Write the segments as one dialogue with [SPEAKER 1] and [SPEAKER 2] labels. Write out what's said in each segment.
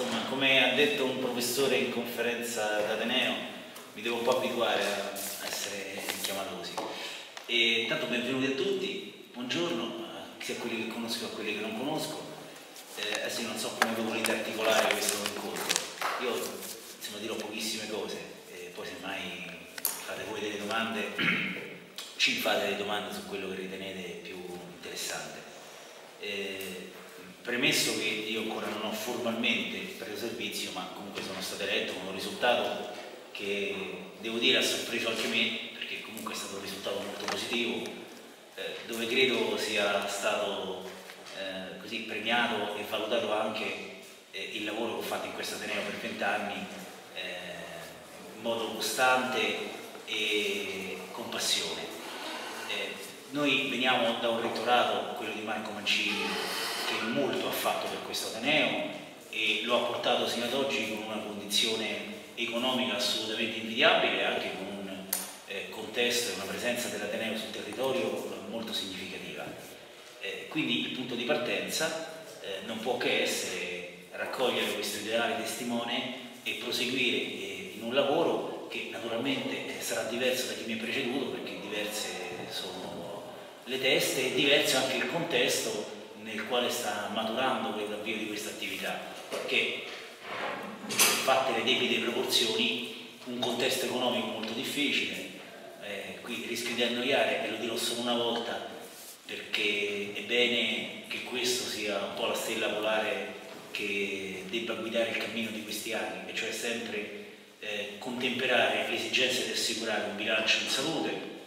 [SPEAKER 1] insomma, come ha detto un professore in conferenza d'Ateneo, mi devo un po' abituare a essere chiamato così. E intanto benvenuti a tutti, buongiorno, sia a quelli che conosco che a quelli che non conosco. Eh, adesso non so come volete articolare questo incontro. Io insomma dirò pochissime cose, e poi semmai fate voi delle domande, ci fate delle domande su quello che ritenete più interessante. Eh, premesso che io ancora non ho formalmente preso servizio, ma comunque sono stato eletto con un risultato che devo dire ha sorpreso anche me, perché comunque è stato un risultato molto positivo, eh, dove credo sia stato eh, così premiato e valutato anche eh, il lavoro che ho fatto in questo Ateneo per vent'anni eh, in modo costante e con passione. Eh, noi veniamo da un rettorato, quello di Marco Mancini, che molto ha fatto per questo Ateneo e lo ha portato sino ad oggi con una condizione economica assolutamente invidiabile e anche con un eh, contesto e una presenza dell'Ateneo sul territorio molto significativa. Eh, quindi il punto di partenza eh, non può che essere raccogliere questo ideale testimone e proseguire eh, in un lavoro che naturalmente sarà diverso da chi mi ha preceduto perché diverse sono le teste e diverso anche il contesto nel quale sta maturando l'avvio di questa attività, che fatte le debite proporzioni, un contesto economico molto difficile, eh, qui rischio di annoiare e lo dirò solo una volta perché è bene che questo sia un po' la stella polare che debba guidare il cammino di questi anni, e cioè sempre eh, contemperare l'esigenza di assicurare un bilancio in salute,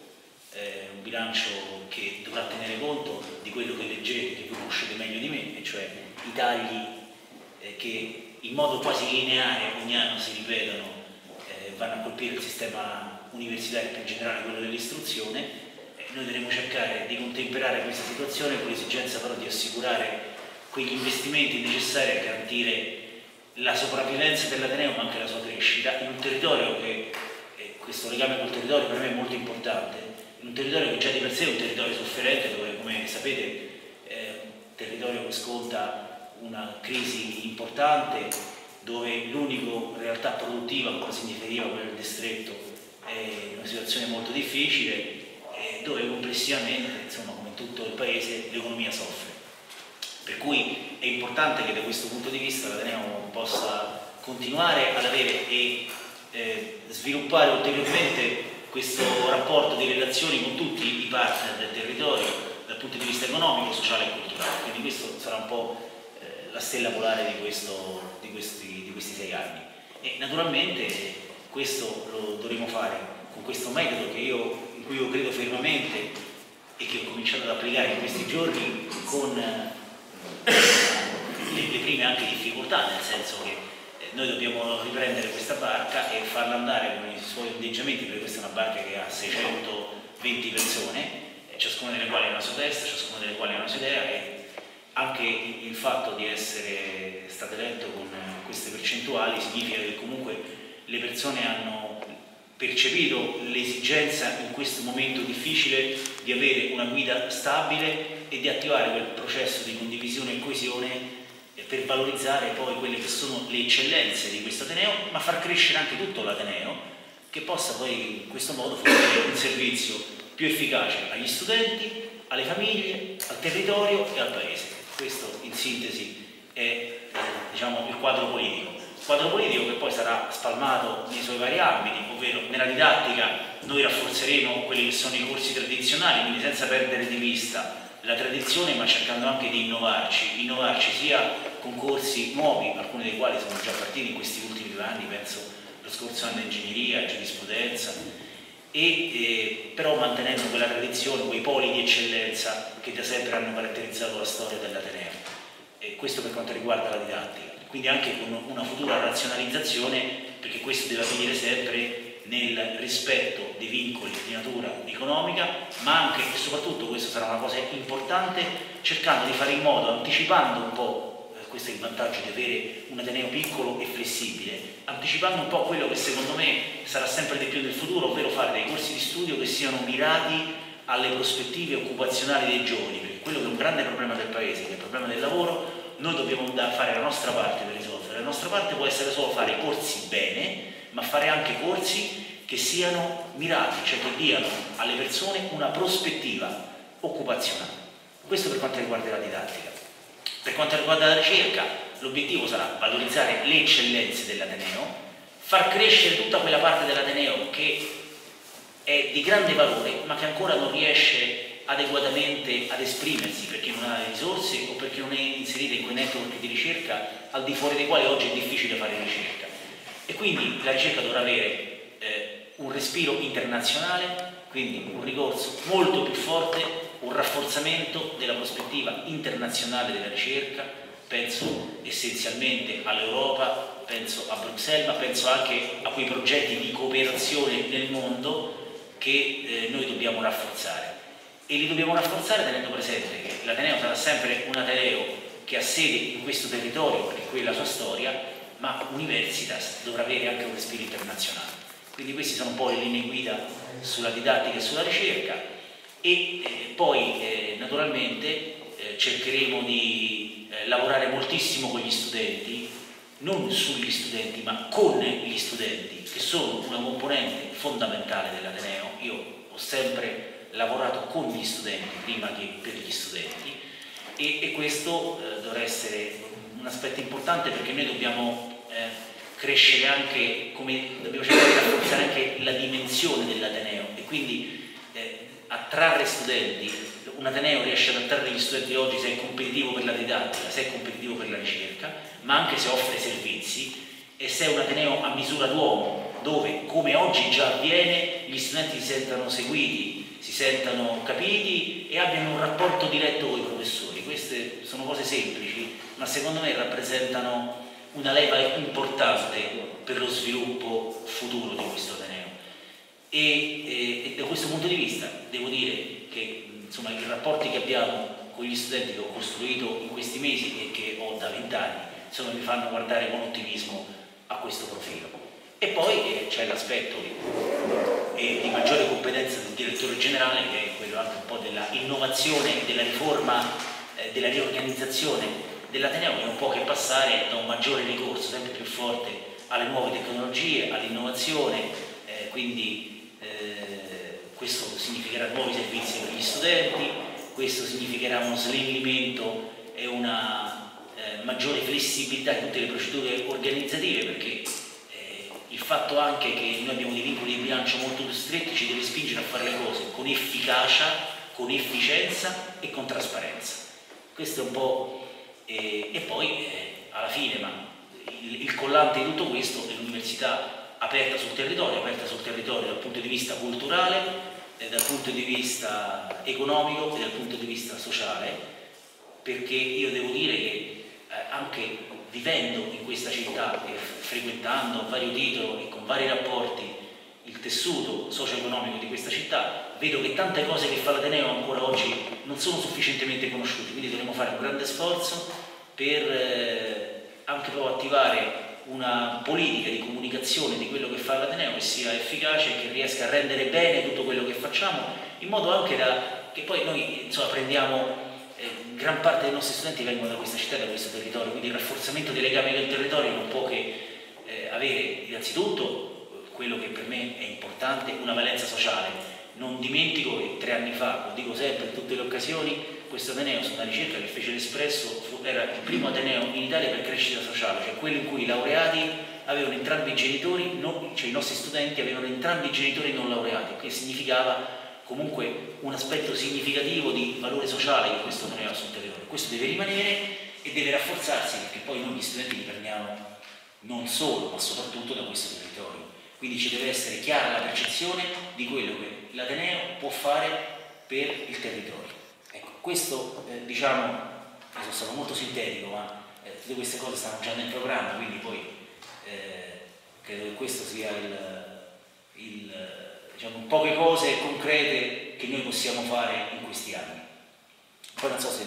[SPEAKER 1] eh, un bilancio che dovrà tenere conto di quello che leggete, che conoscete meglio di me, e cioè i tagli eh, che in modo quasi lineare ogni anno si ripetono, eh, vanno a colpire il sistema universitario e più in generale quello dell'istruzione. noi dovremo cercare di contemperare questa situazione con l'esigenza però di assicurare quegli investimenti necessari a garantire la sopravvivenza dell'Ateneo ma anche la sua crescita in un territorio che, eh, questo legame col territorio per me è molto importante, un territorio che già di per sé è un territorio sofferente dove come sapete è un territorio che sconta una crisi importante dove l'unica realtà produttiva ancora significativa, quella del distretto, è una situazione molto difficile e dove complessivamente, insomma come in tutto il paese, l'economia soffre. Per cui è importante che da questo punto di vista l'Ateneo possa continuare ad avere e eh, sviluppare ulteriormente questo rapporto di relazioni con tutti i partner del territorio dal punto di vista economico, sociale e culturale. Quindi questo sarà un po' eh, la stella polare di, questo, di, questi, di questi sei anni. E naturalmente questo lo dovremo fare con questo metodo io, in cui io credo fermamente e che ho cominciato ad applicare in questi giorni con eh, le, le prime anche difficoltà, nel senso che noi dobbiamo riprendere questa barca e farla andare con i suoi ondeggiamenti, perché questa è una barca che ha 620 persone, ciascuna delle quali ha una sua testa, ciascuna delle quali ha una sua idea e anche il fatto di essere stato eletto con queste percentuali significa che comunque le persone hanno percepito l'esigenza in questo momento difficile di avere una guida stabile e di attivare quel processo di condivisione e coesione per valorizzare poi quelle che sono le eccellenze di questo Ateneo, ma far crescere anche tutto l'Ateneo, che possa poi in questo modo fornire un servizio più efficace agli studenti, alle famiglie, al territorio e al Paese. Questo in sintesi è eh, diciamo, il quadro politico. Quadro politico che poi sarà spalmato nei suoi vari ambiti, ovvero nella didattica noi rafforzeremo quelli che sono i corsi tradizionali, quindi senza perdere di vista la tradizione ma cercando anche di innovarci, innovarci sia con corsi nuovi, alcuni dei quali sono già partiti in questi ultimi due anni, penso lo scorso anno ingegneria, giurisprudenza, e, eh, però mantenendo quella tradizione, quei poli di eccellenza che da sempre hanno caratterizzato la storia dell'Ateneo. E questo per quanto riguarda la didattica. Quindi anche con una futura razionalizzazione, perché questo deve avvenire sempre nel rispetto dei vincoli di natura economica, ma anche e soprattutto, questo sarà una cosa importante, cercando di fare in modo, anticipando un po', questo è il vantaggio di avere un Ateneo piccolo e flessibile, anticipando un po' quello che secondo me sarà sempre di più nel futuro, ovvero fare dei corsi di studio che siano mirati alle prospettive occupazionali dei giovani, perché quello che è un grande problema del Paese, che è il problema del lavoro, noi dobbiamo fare la nostra parte per risolvere La nostra parte può essere solo fare corsi bene, ma fare anche corsi che siano mirati, cioè che diano alle persone una prospettiva occupazionale. Questo per quanto riguarda la didattica. Per quanto riguarda la ricerca, l'obiettivo sarà valorizzare le eccellenze dell'Ateneo, far crescere tutta quella parte dell'Ateneo che è di grande valore ma che ancora non riesce adeguatamente ad esprimersi perché non ha le risorse o perché non è inserita in quei network di ricerca al di fuori dei quali oggi è difficile fare ricerca. E quindi la ricerca dovrà avere eh, un respiro internazionale, quindi un ricorso molto più forte un rafforzamento della prospettiva internazionale della ricerca, penso essenzialmente all'Europa, penso a Bruxelles, ma penso anche a quei progetti di cooperazione nel mondo che eh, noi dobbiamo rafforzare. E li dobbiamo rafforzare tenendo presente che l'Ateneo sarà sempre un Ateneo che ha sede in questo territorio, perché quella è la sua storia, ma Universitas dovrà avere anche un respiro internazionale. Quindi queste sono un po' le linee guida sulla didattica e sulla ricerca e eh, poi eh, naturalmente eh, cercheremo di lavorare moltissimo con gli studenti, non sugli studenti ma con gli studenti che sono una componente fondamentale dell'Ateneo. Io ho sempre lavorato con gli studenti prima che per gli studenti e, e questo eh, dovrà essere un aspetto importante perché noi dobbiamo eh, crescere anche, come dobbiamo cercare di rafforzare anche la dimensione dell'Ateneo e quindi attrarre studenti, un Ateneo riesce ad attrarre gli studenti oggi se è competitivo per la didattica, se è competitivo per la ricerca, ma anche se offre servizi e se è un Ateneo a misura d'uomo, dove come oggi già avviene gli studenti si sentano seguiti, si sentano capiti e abbiano un rapporto diretto con i professori. Queste sono cose semplici, ma secondo me rappresentano una leva importante per lo sviluppo futuro di questo Ateneo. E, e, da questo punto di vista devo dire che insomma, i rapporti che abbiamo con gli studenti che ho costruito in questi mesi e che ho da vent'anni mi fanno guardare con ottimismo a questo profilo. E poi eh, c'è l'aspetto eh, di maggiore competenza del direttore generale che è quello anche un po' della innovazione, della riforma, eh, della riorganizzazione dell'Ateneo che non può che passare da un maggiore ricorso sempre più forte alle nuove tecnologie, all'innovazione, eh, questo significherà nuovi servizi per gli studenti, questo significherà uno snellimento e una eh, maggiore flessibilità in tutte le procedure organizzative perché eh, il fatto anche che noi abbiamo dei vincoli di bilancio molto più stretti ci deve spingere a fare le cose con efficacia, con efficienza e con trasparenza. Questo è un po' eh, e poi eh, alla fine ma il, il collante di tutto questo è l'università aperta sul territorio, aperta sul territorio dal punto di vista culturale, dal punto di vista economico e dal punto di vista sociale, perché io devo dire che eh, anche vivendo in questa città e frequentando a vario titolo e con vari rapporti il tessuto socio-economico di questa città, vedo che tante cose che fa l'Ateneo ancora oggi non sono sufficientemente conosciute, quindi dovremo fare un grande sforzo per eh, anche proprio attivare una politica di comunicazione di quello che fa l'Ateneo che sia efficace e che riesca a rendere bene tutto quello che facciamo, in modo anche da, che poi noi insomma, prendiamo, eh, gran parte dei nostri studenti vengono da questa città, da questo territorio, quindi il rafforzamento dei legami del territorio non può che eh, avere innanzitutto quello che per me è importante, una valenza sociale. Non dimentico che tre anni fa, lo dico sempre in tutte le occasioni, questo Ateneo su una ricerca che fece l'Espresso era il primo Ateneo in Italia per crescita sociale, cioè quello in cui i laureati avevano entrambi i genitori, non, cioè i nostri studenti avevano entrambi i genitori non laureati, che significava comunque un aspetto significativo di valore sociale che questo Ateneo ha sul territorio. Questo deve rimanere e deve rafforzarsi perché poi noi gli studenti li prendiamo non solo, ma soprattutto da questo territorio. Quindi ci deve essere chiara la percezione di quello che l'Ateneo può fare per il territorio. Questo, eh, diciamo, sono stato molto sintetico, ma eh, tutte queste cose stanno già nel programma, quindi poi eh, credo che questo sia il, il diciamo, poche cose concrete che noi possiamo fare in questi anni. Poi non so se